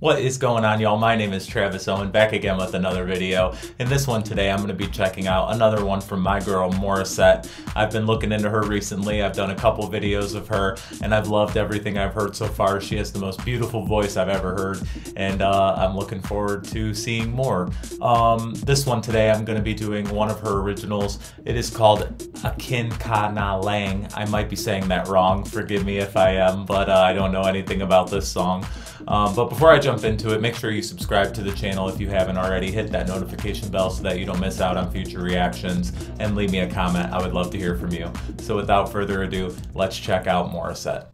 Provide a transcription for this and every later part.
What is going on y'all? My name is Travis Owen, back again with another video. In this one today, I'm going to be checking out another one from my girl Morissette. I've been looking into her recently. I've done a couple videos of her and I've loved everything I've heard so far. She has the most beautiful voice I've ever heard and uh, I'm looking forward to seeing more. Um, this one today, I'm going to be doing one of her originals. It is called Akin Ka Na Lang. I might be saying that wrong. Forgive me if I am, but uh, I don't know anything about this song. Um, but before I jump into it, make sure you subscribe to the channel if you haven't already. Hit that notification bell so that you don't miss out on future reactions and leave me a comment. I would love to hear from you. So without further ado, let's check out Morissette.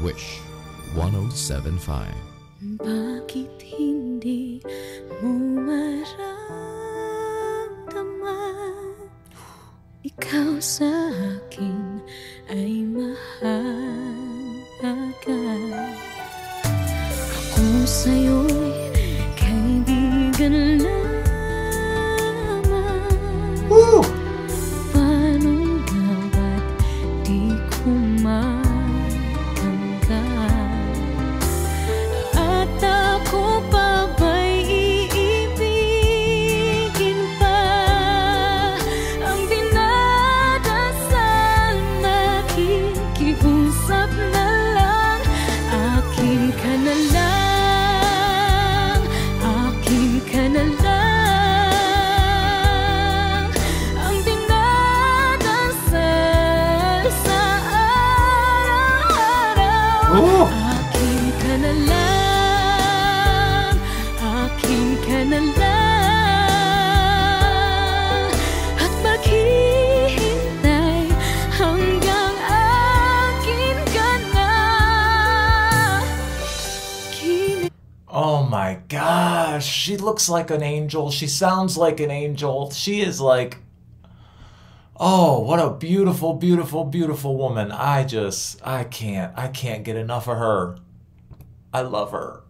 Wish 1075. Bakit hindi mo maramdaman Ikaw sa akin she looks like an angel. She sounds like an angel. She is like, oh, what a beautiful, beautiful, beautiful woman. I just, I can't, I can't get enough of her. I love her.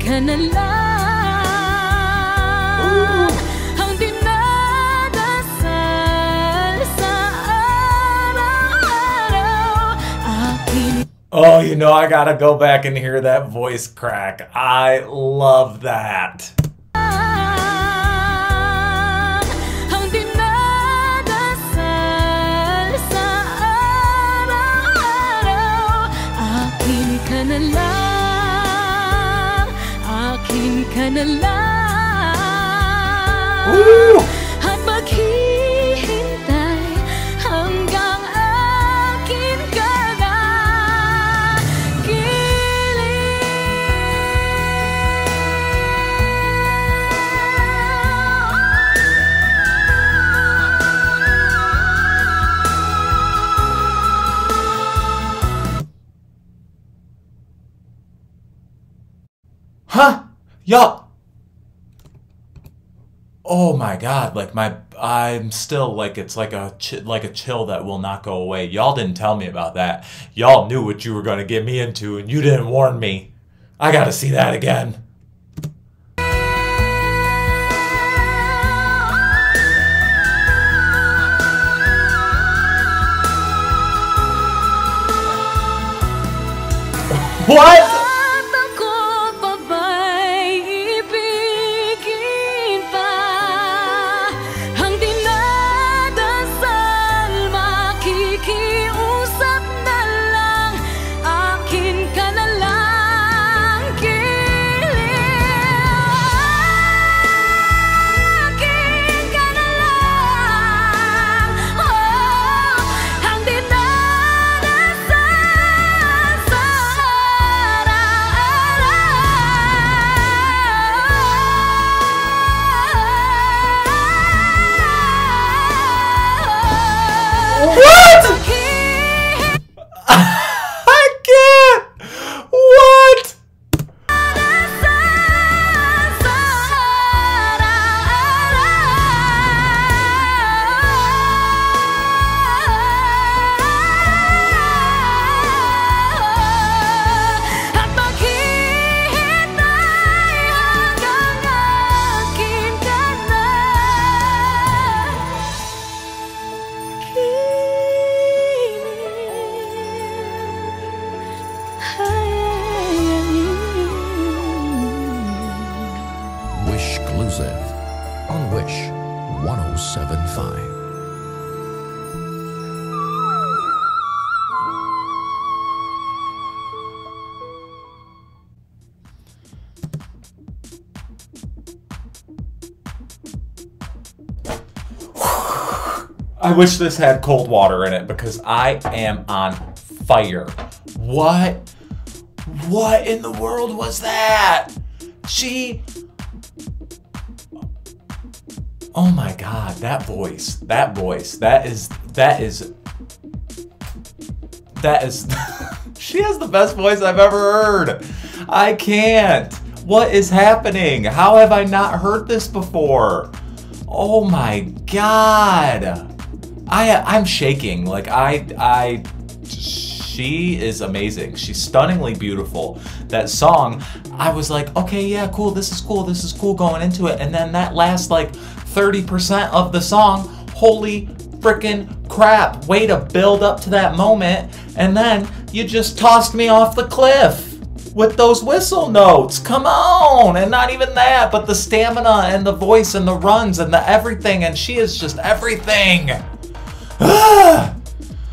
Ka na lang Ang dinadasal sa araw-araw Akin Oh, you know, I gotta go back and hear that voice crack. I love that. Yup. Oh my god, like my I'm still like it's like a like a chill that will not go away. Y'all didn't tell me about that. Y'all knew what you were going to get me into and you didn't warn me. I got to see that again. What? I wish this had cold water in it because I am on fire. What? What in the world was that? She. Oh my god, that voice. That voice. That is. That is. That is. she has the best voice I've ever heard. I can't. What is happening? How have I not heard this before? Oh my god. I I'm shaking. Like I I she is amazing. She's stunningly beautiful. That song, I was like, okay, yeah, cool. This is cool. This is cool going into it. And then that last like 30% of the song, holy freaking crap. Way to build up to that moment. And then you just tossed me off the cliff with those whistle notes. Come on. And not even that, but the stamina and the voice and the runs and the everything. And she is just everything.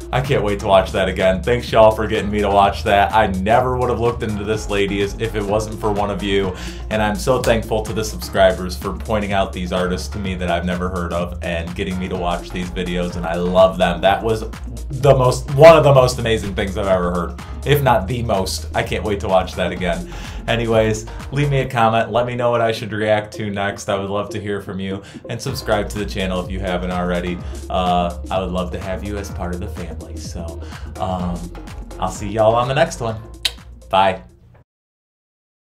I can't wait to watch that again. Thanks y'all for getting me to watch that. I never would have looked into this lady as if it wasn't for one of you. And I'm so thankful to the subscribers for pointing out these artists to me that I've never heard of and getting me to watch these videos and I love them. That was the most one of the most amazing things I've ever heard. If not the most. I can't wait to watch that again. Anyways, leave me a comment. Let me know what I should react to next. I would love to hear from you. And subscribe to the channel if you haven't already. Uh, I would love to have you as part of the family. So um, I'll see y'all on the next one. Bye.